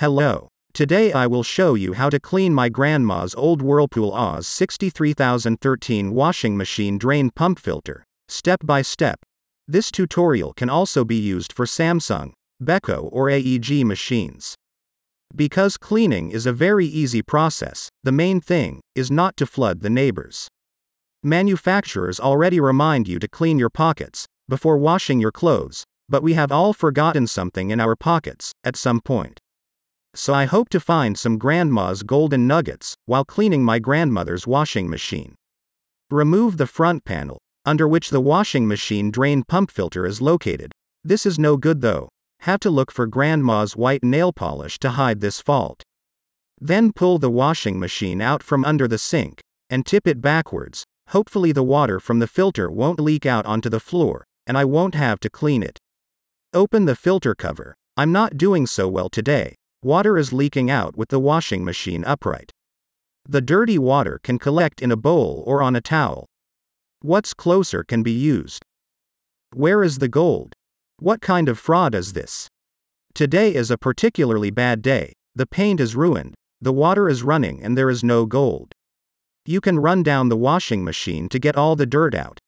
Hello. Today I will show you how to clean my grandma's old Whirlpool AWS 63013 washing machine drain pump filter, step by step. This tutorial can also be used for Samsung, Beko or AEG machines. Because cleaning is a very easy process, the main thing is not to flood the neighbors. Manufacturers already remind you to clean your pockets before washing your clothes, but we have all forgotten something in our pockets at some point. So I hope to find some grandma's golden nuggets while cleaning my grandmother's washing machine. Remove the front panel, under which the washing machine drain pump filter is located. This is no good though. Have to look for grandma's white nail polish to hide this fault. Then pull the washing machine out from under the sink and tip it backwards. Hopefully, the water from the filter won't leak out onto the floor, and I won't have to clean it. Open the filter cover. I'm not doing so well today. Water is leaking out with the washing machine upright. The dirty water can collect in a bowl or on a towel. What's closer can be used. Where is the gold? What kind of fraud is this? Today is a particularly bad day. The paint is ruined, the water is running, and there is no gold. You can run down the washing machine to get all the dirt out.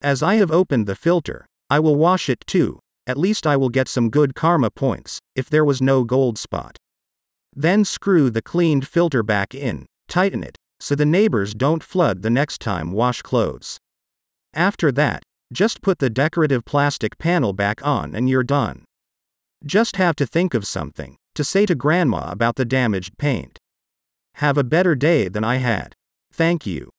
As I have opened the filter, I will wash it too, at least I will get some good karma points, if there was no gold spot. Then screw the cleaned filter back in, tighten it, so the neighbors don't flood the next time wash clothes. After that, just put the decorative plastic panel back on and you're done. Just have to think of something to say to grandma about the damaged paint. Have a better day than I had. Thank you.